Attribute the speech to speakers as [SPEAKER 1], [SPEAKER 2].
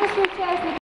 [SPEAKER 1] Статусный участник.